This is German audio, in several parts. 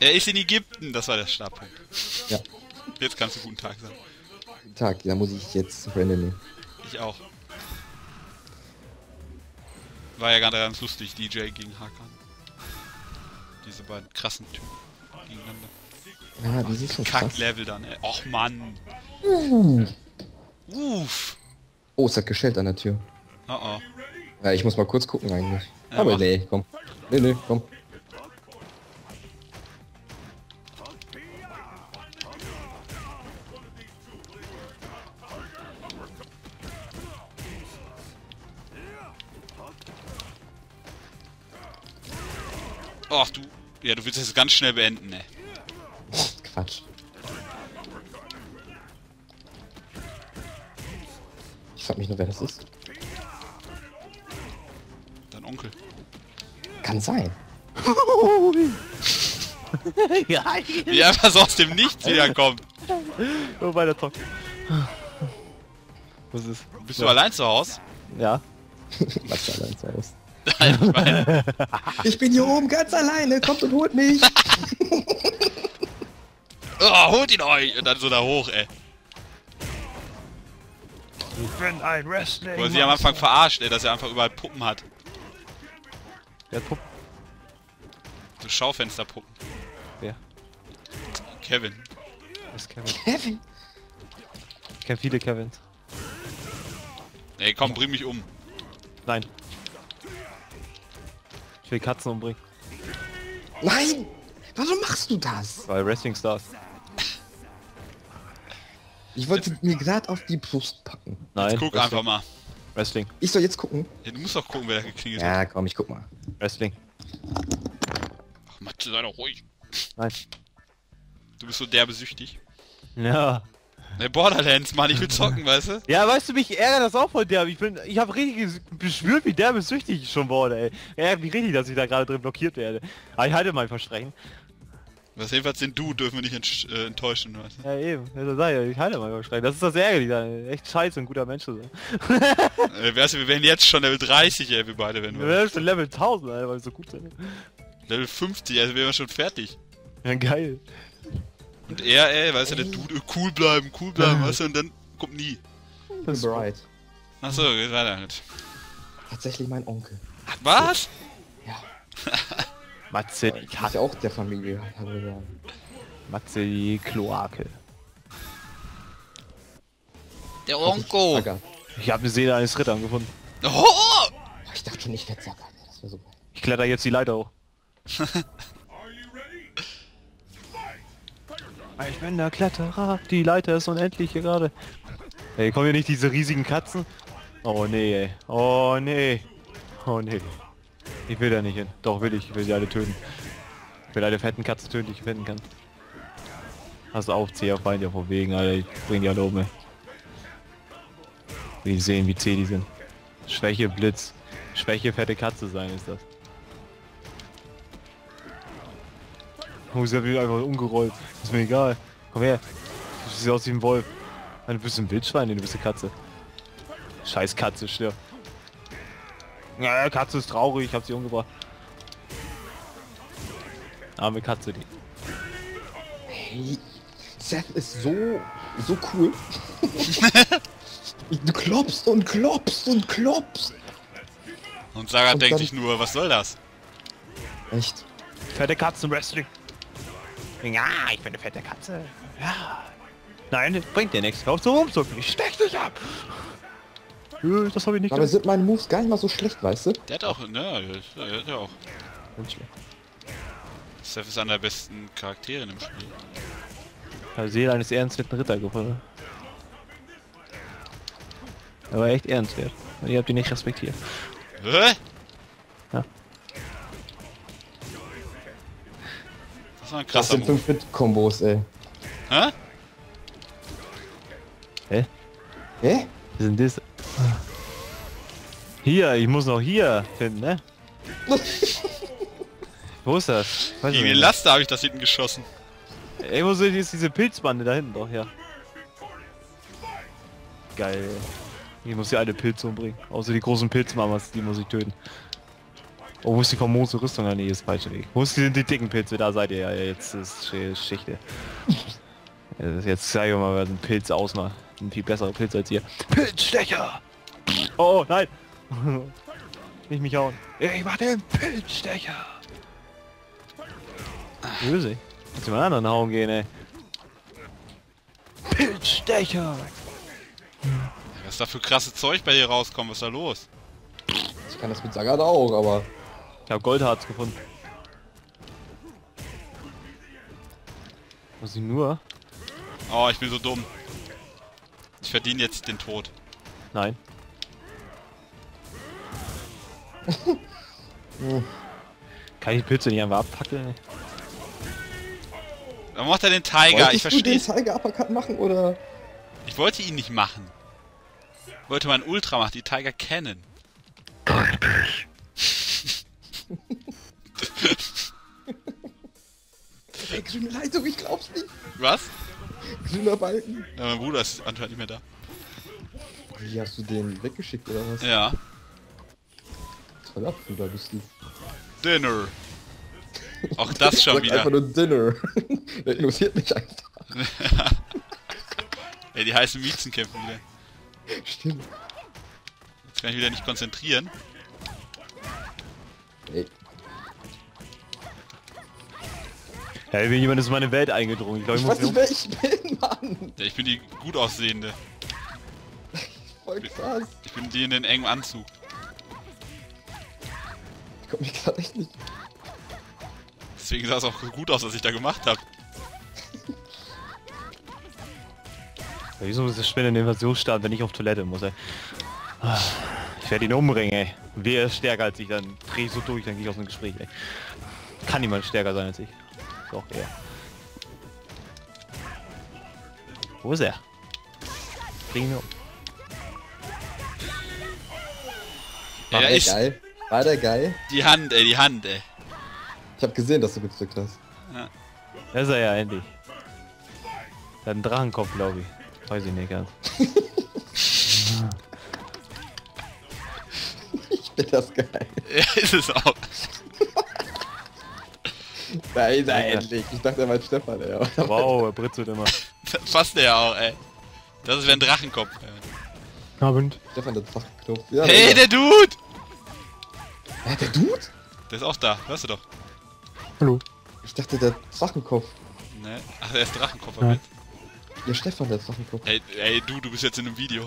Er ist in Ägypten, das war der Startpunkt. Ja. Jetzt kannst du guten Tag sagen. Guten Tag, da muss ich jetzt Random nehmen. Ich auch. War ja ganz, ganz lustig, DJ gegen Hakan. Diese beiden krassen Typen gegeneinander. Ja, die ist schon krass. Kack-Level dann, ey. Och Mann. Uff. Oh, es hat geschellt an der Tür. Oh oh. Ja, ich muss mal kurz gucken eigentlich. Ja, Aber mach. nee, komm. Nee, nee, komm. Och du. Ja, du willst das ganz schnell beenden, ne? Quatsch. Ich frag mich nur, wer das ist. Dein Onkel. Kann sein. ja, Wie einfach so aus dem Nichts wiederkommt. nur weiter Talk. Was ist? Bist du allein zu Hause? Ja. Was da allein zu Hause. Nein, ich bin hier oben ganz alleine, kommt und holt mich. Oh, holt ihn euch! Und dann so da hoch, ey. Ich bin ein Wrestling. Wo er sie am Anfang verarscht, ey, dass er einfach überall Puppen hat. Der Pupp. So Schaufensterpuppen. Wer? Kevin. ist Kevin. Kevin. Ich kenne viele Kevins. Ey, komm, bring mich um. Nein. Ich will Katzen umbringen. Nein! Warum machst du das? Weil Wrestling Stars. Ich wollte mir gerade auf die Brust packen. Nein. Guck Wrestling. einfach mal. Wrestling. Ich soll jetzt gucken? Ja, du musst doch gucken, wer da geklingelt hat. Ja, komm, ich guck mal. Wrestling. Ach, Matze, sei doch ruhig. Nein. Du bist so derbe süchtig. Ja. Ne, Borderlands, Mann, ich will zocken, weißt du? Ja, weißt du, mich ärgert das auch von der. Ich bin, ich habe richtig bespürt, wie der süchtig ich schon wurde, ey. Ärgert mich richtig, dass ich da gerade drin blockiert werde. Aber ich halte mein Versprechen. Was jedenfalls den Du dürfen wir nicht äh, enttäuschen, weißt du? Ja, eben. Das sag ich, ich halte mein Versprechen. Das ist das Ärgerliche, da. echt scheiße, ein guter Mensch zu sein. Äh, weißt du, wir wären jetzt schon Level 30, ey, wir beide, wenn Wir werden schon Level 1000, Alter, weil wir so gut sind. Level 50, also wären wir schon fertig. Ja, geil. Und er, ey, weißt du, der Dude, cool bleiben, cool bleiben, weißt du, und dann kommt nie. Das ist Bright. Achso, geht weiter mit. Tatsächlich mein Onkel. Was? Ja. Matze, die Ist Katze. ja auch der Familie. Matze, die Kloake. Der Saga. Ich habe eine Seele eines Ritters gefunden. Oh! Ich dachte schon, ich werde Saga. Das wäre so geil. Ich kletter jetzt die Leiter hoch. Ich bin der Kletterer. Die Leiter ist unendlich hier gerade. Ey, kommen hier nicht diese riesigen Katzen? Oh nee, ey. Oh nee. Oh nee. Ich will da nicht hin. Doch will ich. Ich will sie alle töten. Ich will alle fetten Katzen töten, die ich finden kann. Pass auf, Bein ja von wegen, Alter. Ich bring die alle um, ey. Ich sehen, wie zäh die sind. Schwäche, Blitz. Schwäche, fette Katze sein ist das. Oh, sie hat mich einfach umgerollt. Ist mir egal. Komm her. Du siehst aus wie ein Wolf. Nein, du bist ein Wildschwein, nee, du bist eine Katze. Scheiß Katze, stirb. Ja, Katze ist traurig, ich hab sie umgebracht. Arme Katze, die. Hey, Seth ist so, so cool. du klopfst und klopfst und klopfst. Und Saga Und denkt sich nur, was soll das? Echt? Fette Katzen Wrestling. Ja, ich bin eine fette Katze. Ja. Nein, das bringt dir nichts. Hör auf zu rumzucken. Ich stech dich ab. Das habe ich nicht Aber sind meine Moves gar nicht mal so schlecht, weißt du? Der hat auch, ne, der hat ja auch. Schlecht. Seth ist einer der besten Charaktere im Spiel. Ja, Seele eines ehrenwerten Ritter gefunden. Er war echt ehrenwert. Und ihr habt ihn nicht respektiert. Hä? Ja. Das war ein Das krasser sind Move. 5 Bit-Kombos, ey. Hä? Hä? Hä? Ist denn das? Hier, ich muss noch hier finden, ne? Wo ist das? Weiß ich Gegen den. Laster habe ich das hinten geschossen. Ey, wo ist jetzt diese Pilzbande da hinten doch, ja. Geil. Ich muss hier alle Pilze umbringen. Außer die großen Pilzmamas, die muss ich töten. Oh, wo ist die famose Rüstung? Nee, ist falsche Weg. Wo sind die dicken Pilze? Da seid ihr ja. Jetzt ist Sch- Schichte. Jetzt- Jetzt zeige ich mal, was ein Pilz ausmacht. Ein viel besserer Pilz als ihr. Pilzstecher! Oh, nein! Nicht mich hauen. Ich mach den Pilzstecher! Böse. Muss jemand anderen hauen gehen, ey. Pilzstecher! Was da für krasse Zeug bei dir rauskommt, was ist da los? Ich kann das mit Sagat auch, aber... Ich hab Goldharz gefunden. Muss ich nur? Oh, ich bin so dumm. Ich verdiene jetzt den Tod. Nein. Kann ich die Pilze nicht einfach abfackeln? ey? Warum macht er den Tiger? Ich Wolltest du verstehe den Tiger Uppercut machen, oder... Ich wollte ihn nicht machen. Ich wollte meinen Ultramacht, die Tiger kennen. Ey, Was? Grüner Balken. Ja, mein Bruder ist anscheinend nicht mehr da. Wie hast du den weggeschickt, oder was? Ja. Toll ab, da bist du. Dinner. Auch das schon wieder. einfach nur Dinner. Der interessiert mich einfach. Ey, die heißen Miezen kämpfen wieder. Stimmt. Jetzt kann ich wieder nicht konzentrieren. Ey, Ja, wenn jemand ist in meine Welt eingedrungen. Ich glaube, ich ich muss weiß nicht, wer ich bin, Mann. Ja, ich bin die gut aussehende. Voll krass. Ich bin die in den engen Anzug. Ich komm mich gerade echt nicht. Deswegen sah es auch gut aus, was ich da gemacht habe. Ja, wieso muss das Spiel in der Invasion starten, wenn ich auf Toilette muss, ey? Ah, Ich werde ihn umbringen, ey. Wer ist stärker als ich, dann dreh ich so durch, dann gehe ich aus dem Gespräch, ey. Kann niemand stärker sein als ich. Doch, er. Wo ist er? Bring ihn um. Ja, War der ist geil? War der geil? die Hand, ey, die Hand, ey. Ich hab gesehen, dass du gedrückt hast. Da ist er ja endlich. Der hat einen Drachenkopf, glaube ich. Weiß ich nicht ganz. Ich bin das geil. Ja, ist es auch. Da ist er Ja. endlich. Ich dachte, er meint Stefan, ey. Wow, er britzelt immer. Das passt ja auch, ey. Das ist wie ein Drachenkopf. Ey. Abend. Stefan, der Drachenknopf. Ja, Hey, der, der Dude! Hä, der Dude? Der ist auch da, hörst du doch. Hallo. Ich dachte, der Drachenkopf. Ne? Ach, der ist Drachenkopf. Ja. Ja. Ja, Stefan, der Drachenkopf. Ey, ey, du, du bist jetzt in einem Video.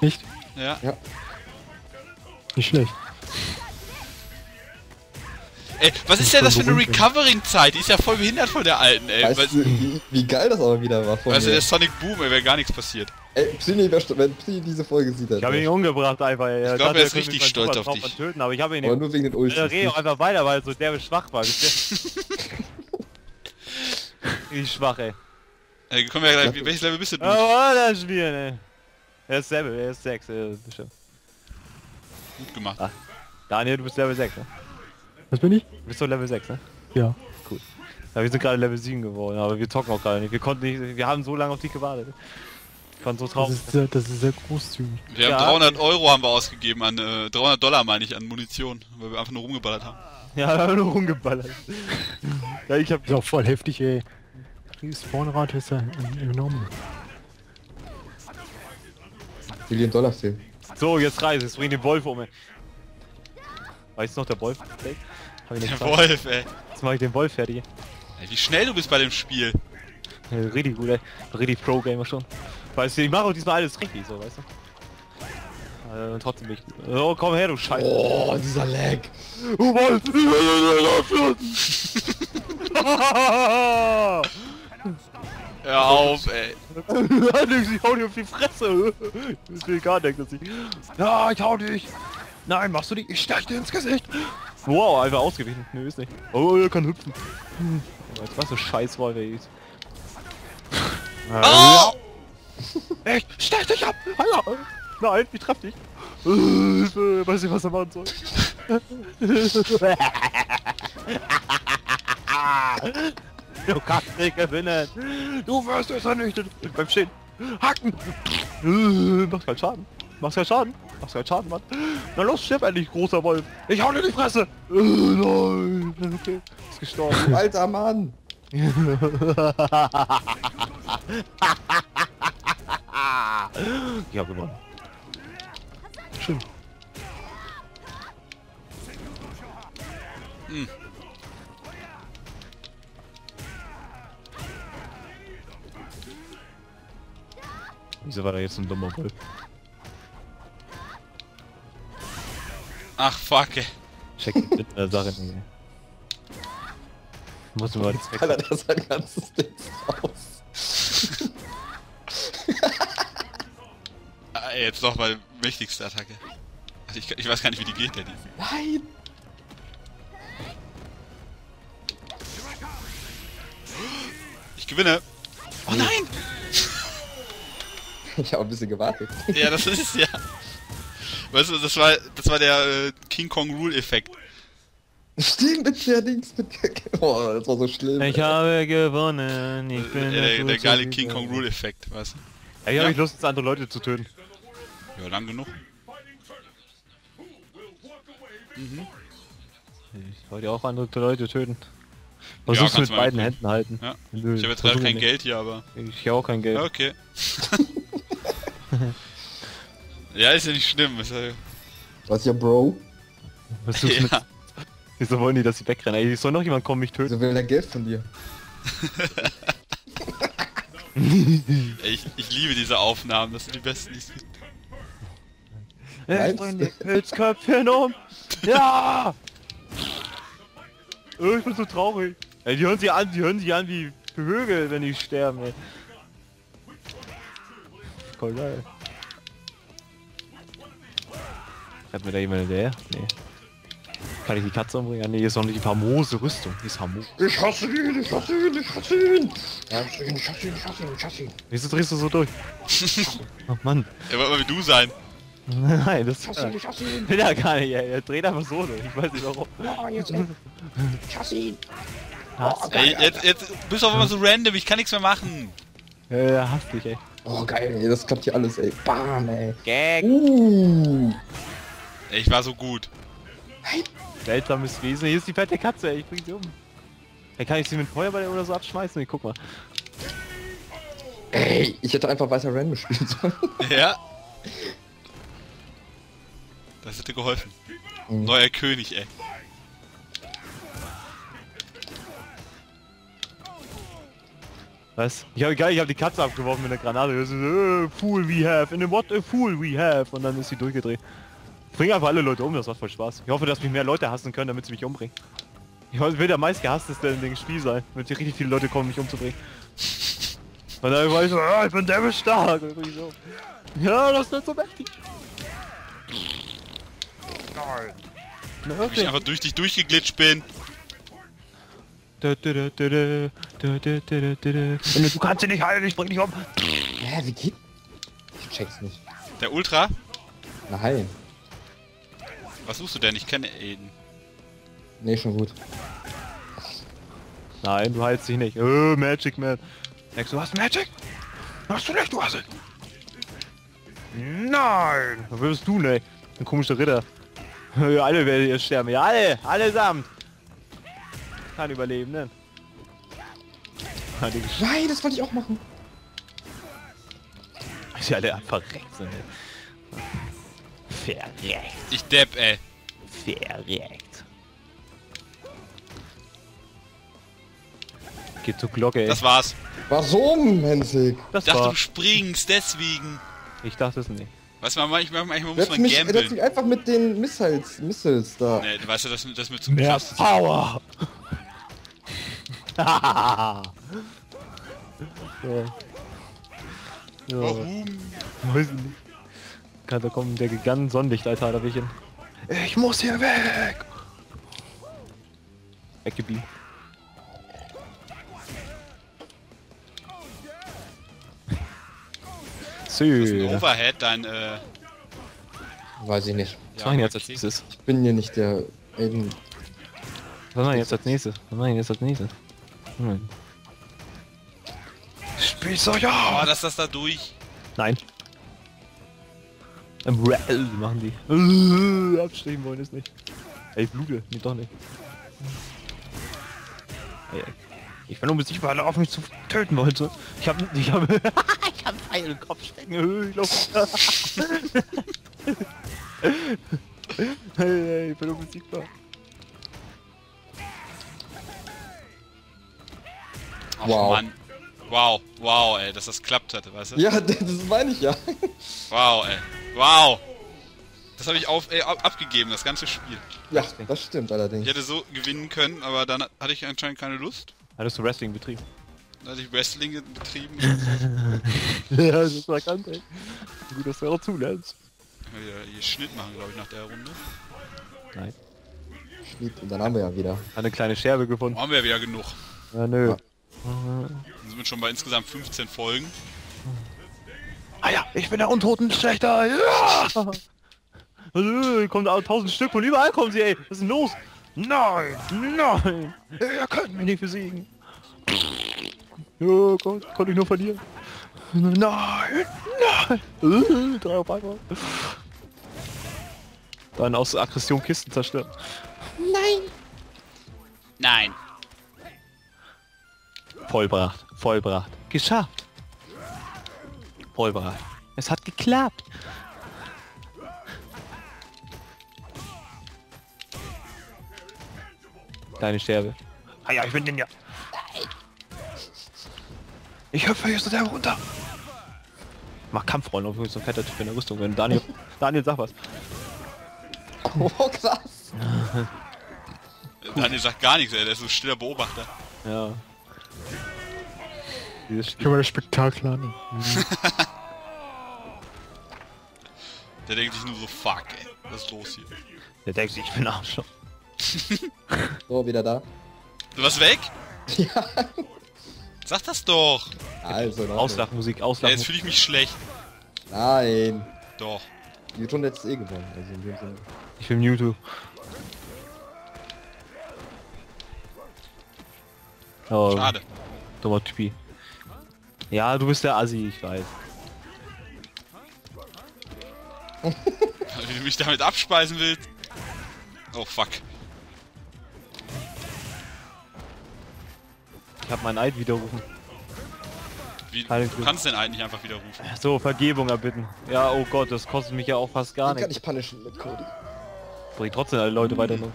Nicht? Ja. Ja. Nicht schlecht. Ey, was ist denn das für eine Recovering-Zeit? Die ist ja voll behindert von der alten, ey. Weißt Weißt, du, wie, wie geil das aber wieder war von weißt du, mir. der Sonic Boom, ey, wäre gar nichts passiert. Ey, Psini, wenn Psini diese Folge sieht, Ich habe ihn umgebracht einfach. ey. Ich glaub, dachte, er ist richtig stolz auf dich. Töten, aber ich habe ihn Aber nur wegen den rede auch einfach weiter, weil er so derbe schwach war. Wie schwach, ey. Ey, komm ja gleich, welches Level bist du? Oh, oh, das Spiel, ey. Er ist Level, er ist 6, äh, bestimmt. Gut gemacht. Daniel, du bist Level 6, ne? Was bin ich? Du bist doch Level 6, ne? Ja. Ja, wir sind gerade Level 7 geworden, aber wir zocken auch gerade nicht. Wir konnten nicht, wir haben so lange auf dich gewartet. Ich fand so Das traurig. ist, sehr, das ist sehr großzügig. Wir haben Ja. 300 Euro haben wir ausgegeben an, äh, 300 Dollar meine ich, an Munition, weil wir einfach nur rumgeballert haben. Ja, wir haben nur rumgeballert. ja, ich hab Ist auch voll heftig, ey. Die Spawnrate ist ja enorm. Billion Dollar Film. So, jetzt reise, jetzt bring den Wolf um, ey. Weißt du noch, der Wolf? Okay. Hab ich nicht Der. Wolf, ey. Jetzt mach ich den Wolf fertig. ey. Wie schnell du bist bei dem Spiel. Ja, richtig gut, ey. Richtig Pro-Gamer schon. Weißt du, ich mache auch diesmal alles richtig, so, weißt du? Äh, und trotzdem nicht. Oh, komm her, du Scheiße. Oh, dieser Lag. Oh, Wolf! Hör auf, ey. Ich hau dir auf die Fresse! Das will gar nicht, dass ich... Ja, ich hau dich! Nein, machst du nicht? Ich stech dir ins Gesicht! Wow, einfach ausgewichen. Nö, ist nicht. Oh, er kann hüpfen. Hm. Jetzt was für scheiß Wolf er ist. Oh! Echt? Stech dich ab! Hallo! Nein, ich treff dich! Hilfe, weiß nicht, was er machen soll. du kannst nicht gewinnen! Du wirst es vernichtet! Beim Stehen! Hacken! Machst keinen Schaden! Machst keinen Schaden! Machst keinen Schaden, Mann. Na los, stirb endlich, großer Wolf. Ich hau dir die Fresse. Äh, nein. Okay, ist gestorben. Alter Mann! Ich hab gewonnen. Schön. Hm. Wieso war da jetzt ein dummer Wolf? Ach, fuck. Check die Sinn der Sache nicht. Muss mal das Alter, der sein ganzes Ding aus. Ah, Jetzt noch mal mächtigste Attacke. Also ich, ich weiß gar nicht, wie die geht, Daddy. Nein! Ich gewinne. Oh nein! Ich habe ein bisschen gewartet. Ja, das ist ja. Weißt du, das war, das war der äh, King Kong Rule Effekt. Stimmt mit der Dings mit der. Boah, das war so schlimm. Ich habe gewonnen. Ich bin Äh, der, der geile. King Kong Rule Effekt, weißt du? Ey, ich hab nicht Lust, jetzt andere Leute zu töten. Ja, lang genug. Ich wollte ja auch andere Leute töten. Ja, Versuch's kannst mit beiden Händen halten. Ja. Ich habe jetzt gerade versuch kein nicht. Geld hier, aber. Ich hab auch kein Geld. Ja, okay. ja, ist ja nicht schlimm. Ist ja, Was ja, Bro? Mit. ja. Wieso wollen die, dass ich wegrennen? Ey, soll noch jemand kommen, mich töten? Wieso will er Geld von dir? Ey, ich, ich liebe diese Aufnahmen, das sind die besten, die es gibt. Ey, Meinst bring die Pilzköpfchen um! Ja! Oh, ich bin so traurig. Ey, die hören sich an, die hören sich an wie Vögel, wenn die sterben, ey. Voll geil. Hat mir da jemand hinterher? Nee. Kann ich die Katze umbringen? Ah, nee, ist doch nicht die famose Rüstung. Die ist famos. Ich hasse ihn, ich hasse ihn, ich hasse ihn! Ich hasse ihn, ich hasse ihn, ich hasse ihn, ich hasse ihn. Wieso drehst du so durch? oh Mann. Er wollte mal wie du sein. Nein, das Ich hasse ihn, ich hasse ihn! will er gar nicht, ey. Er dreht einfach so durch. Ich weiß nicht warum. Oh, jetzt. Ich hasse ihn! Ey, jetzt, jetzt bist du auf einmal so random, ich kann nichts mehr machen. Äh, er hasst dich, ey. Oh, geil, ey, das klappt hier alles, ey. Bam, ey. Gag. Uh. Ey, ich war so gut. Seltsames Wesen. Hier ist die fette Katze, ey. Ich bring sie um. Ey, kann ich sie mit Feuerball oder so abschmeißen? Ich guck mal. Ey, ich hätte einfach weiter random spielen sollen. Ja. Das hätte geholfen. Mhm. Neuer König, ey. Was? Ich hab, geil, ich hab die Katze abgeworfen mit der Granate. Das ist, äh, fool we have. In a what a fool we have. Und dann ist sie durchgedreht. Bring einfach alle Leute um, das macht voll Spaß. Ich hoffe, dass mich mehr Leute hassen können, damit sie mich umbringen. Ich will der meistgehassteste in dem Spiel sein, damit hier richtig viele Leute kommen, mich umzubringen. Und dann war ich so, oh, ich bin damage stark. So. Ja, das ist nicht so mächtig. Nein. Na, okay. Ich einfach durch dich durchgeglitscht bin. Du kannst sie nicht heilen, ich bring dich um. Hä, ja, wie geht? Ich check's nicht. Der Ultra? Na heilen. Was suchst du denn? Ich kenne Aiden. Nee, schon gut. Nein, du heilst dich nicht. Oh, Magic Man. Denkst du, hast Magic? Hast du nicht, du hast es. Nein! Was würdest du, ne? Ein komischer Ritter. Ja, alle werden jetzt sterben. Ja, alle! Allesamt! Kann überleben, ne? Ja, Nein, das wollte ich auch machen. Sie alle einfach rechts sind. ne? Verreckt. Ich depp, ey. Verreckt. Geht zur Glocke, ey. Das war's. Warum, Hensig? das Ich dachte, war. du springst, deswegen. Ich dachte es nicht. Weißt du, manchmal, manchmal muss hat man mich, der hat gambeln. mich einfach mit den Missiles, Missiles da. Nee, du weißt ja, das, das ist mir zu Mehr krass. Power! ja. Ja, Warum? weiß ich nicht. Kann da kommen der Giganten Sonnenlichtaltar, da will ich hin. Ich muss hier weg! Weggeblieben. Das ist ein. Overhead, dein, äh... Weiß ich nicht. Was machen wir jetzt als nächstes? Ich bin hier nicht der Aiden. Was machen wir jetzt als nächstes? Was machen wir jetzt als nächstes? Hm. Spieß euch Oh, dass das da durch... Nein. Im Rell machen die. Äh, abstechen wollen ist nicht. Ey, ich blute. Nee, doch nicht. Ey, ich bin unbesiegbar, weil er auf mich zu töten wollte. Ich hab, ich hab, ich hab einen Pfeil im Kopf stecken. Äh, Ich lauf. hey, hey, ich bin unbesiegbar. Ach, Wow. Mann. Wow, wow, ey, dass das klappt hatte, weißt du? Ja, das meine ich ja. Wow, ey. Wow. Das habe ich auf, ey, ab, abgegeben, das ganze Spiel. Ja, das stimmt allerdings. Ich hätte so gewinnen können, aber dann hatte ich anscheinend keine Lust. Hattest du Wrestling betrieben? Dann hatte ich Wrestling betrieben. ja, das ist erkannt, ey. Gut, dass du auch zulernst. Wieder hier Schnitt machen, glaube ich, nach der Runde. Nein. Schnitt, Und dann haben wir ja wieder. Hat eine kleine Scherbe gefunden. Oh, haben wir ja wieder genug. Ja, nö. Ja. Dann sind wir schon bei insgesamt 15 Folgen. Ah ja, ich bin der Untotenschlechter. Ja! Äh, Kommt auch tausend Stück von überall kommen sie, ey. Was ist denn los? Nein, nein. Ihr könnt mich nicht besiegen. Oh Gott, konnte ich nur verlieren. Nein, nein. Äh, Drei auf einmal. Dann aus Aggression Kisten zerstören. Nein. Vollbracht, vollbracht. Geschafft. Vollbracht. Es hat geklappt. Deine Scherbe. Ah ja, ich bin Ninja. Ich hüpfe hier so der runter. Mach Kampfrollen, obwohl ich so ein fetter Typ in der Rüstung bin. Daniel, Daniel, sag was. Oh, krass. Daniel sagt gar nichts, ey, der ist so ein stiller Beobachter. Ja. Dieses Spiel. Wir das Spektakel an? Der denkt sich nur so, fuck, ey, was ist los hier? Der denkt sich, ich bin Arschloch. So, wieder da. Du warst weg? Ja. Sag das doch. Also, noch Auslachmusik, Ja, Auslachmusik. jetzt fühle ich mich schlecht. Nein. Doch. Die Runde jetzt eh gewonnen. Also in dem Sinne. Ich will Mewtwo. Oh, Schade. dummer Typi. Ja, du bist der Assi, ich weiß. Wie du mich damit abspeisen willst. Oh fuck. Ich hab mein Eid widerrufen. Wie, Keine du Glück. kannst den Eid nicht einfach widerrufen. So, Vergebung erbitten. Ja, oh Gott, das kostet mich ja auch fast gar Den kann nichts. ich punishen mit Cody. Bringt trotzdem alle Leute weiter noch.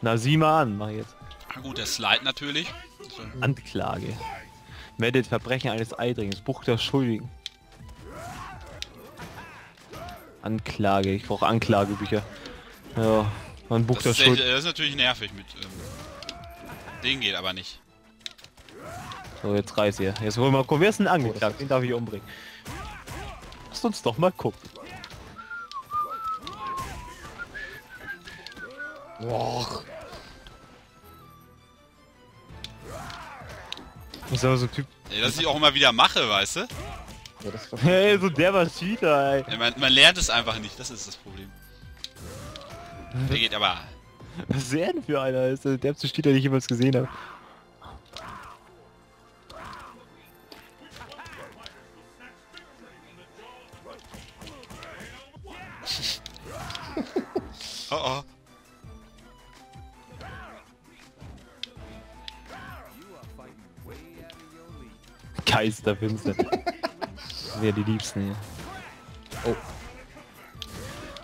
Na, sieh mal an, mach ich jetzt. Na gut, der Slide natürlich. Anklage. Meldet Verbrechen eines Eidringens. Buch der Schuldigen. Anklage. Ich brauche Anklagebücher. Ja, man Buch Das der ist, echt, Schuld. das ist natürlich nervig mit. Ähm, den geht aber nicht. So, jetzt reiß hier. Jetzt wollen wir mal gucken. Wer ist denn angeklagt? Den darf ich umbringen. Lass uns doch mal gucken. Och. Das ist aber so ein Typ. Ey, dass ich auch immer wieder mache, weißt du? Ja, Hey, so der war Cheater, ey. Ja, man, man lernt es einfach nicht, das ist das Problem. Der geht aber. Was ist denn für einer? Das ist der derbste Cheater, den ich jemals gesehen habe. Oh oh. Geisterfinster. Wer die Liebsten hier. Oh.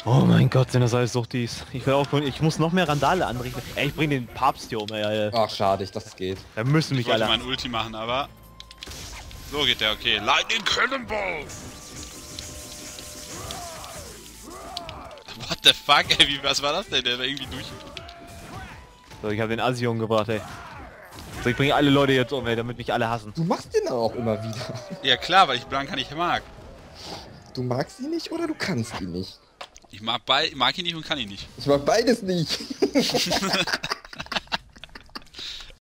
Oh mein Gott, sind das alles Suchtis. Ich will auch, ich muss noch mehr Randale anrichten. Ey, ich bring den Papst hier um, ey, Alter. Ach, schade, ich, das geht. Da müssen Ich mich wollte alle... meinen Ulti machen, aber. So geht der, okay. Lightning Cannonball! What the fuck, ey, wie, was war das denn? Der war irgendwie durch. So, ich habe den Asi umgebracht, ey. So, ich bringe alle Leute jetzt um, ey, damit mich alle hassen. Du machst den auch immer wieder. Ja klar, weil ich Blanka nicht mag. Du magst ihn nicht oder du kannst ihn nicht. Ich mag, mag ihn nicht und kann ihn nicht. Ich mag beides nicht.